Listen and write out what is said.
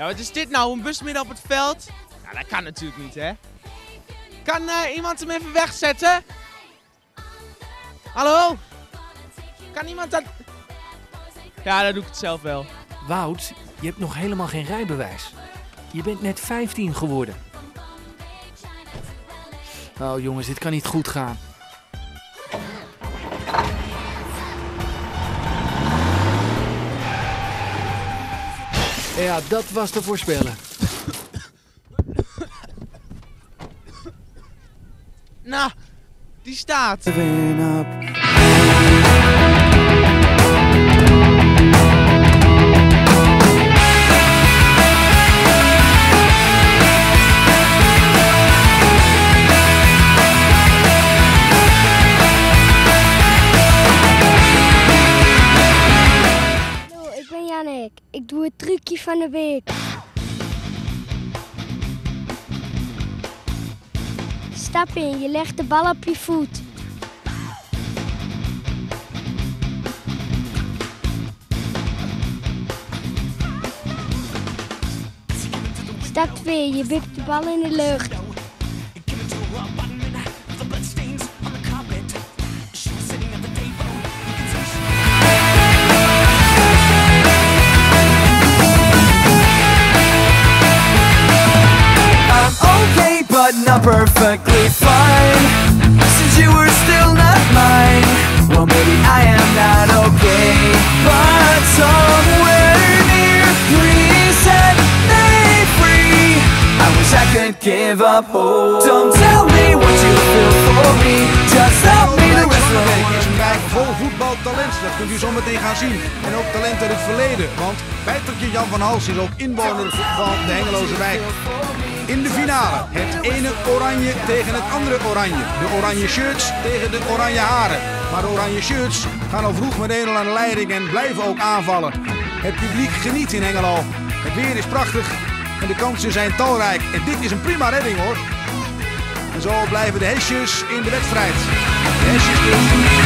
Ja, wat is dit nou? Een bus midden op het veld? Ja, dat kan natuurlijk niet, hè? Kan eh, iemand hem even wegzetten? Hallo? Kan iemand dat... Ja, dan doe ik het zelf wel. Wout, je hebt nog helemaal geen rijbewijs. Je bent net 15 geworden. Oh jongens, dit kan niet goed gaan. Ja, dat was te voorspellen. Nou, die staat. Ik doe het trucje van de week. Stap in, je legt de bal op je voet. Stap 2, je wipt de bal in de lucht. But not perfectly fine. Since you were still not mine, well, maybe I am not okay. But somewhere near, please set me free. I wish I could give up hope. Don't tell me what you feel for me, just tell me the rest voetbaltalent. Dat kunt u zo meteen gaan zien. En ook talent uit het verleden. Want bijtertje Jan van Hals is ook inwoner van de Hengeloze wijk. In de finale het ene oranje tegen het andere oranje. De oranje shirts tegen de oranje haren. Maar de oranje shirts gaan al vroeg met 1-0 aan de leiding en blijven ook aanvallen. Het publiek geniet in Hengelo. Het weer is prachtig en de kansen zijn talrijk. En dit is een prima redding hoor. En zo blijven de hesjes in de wedstrijd. De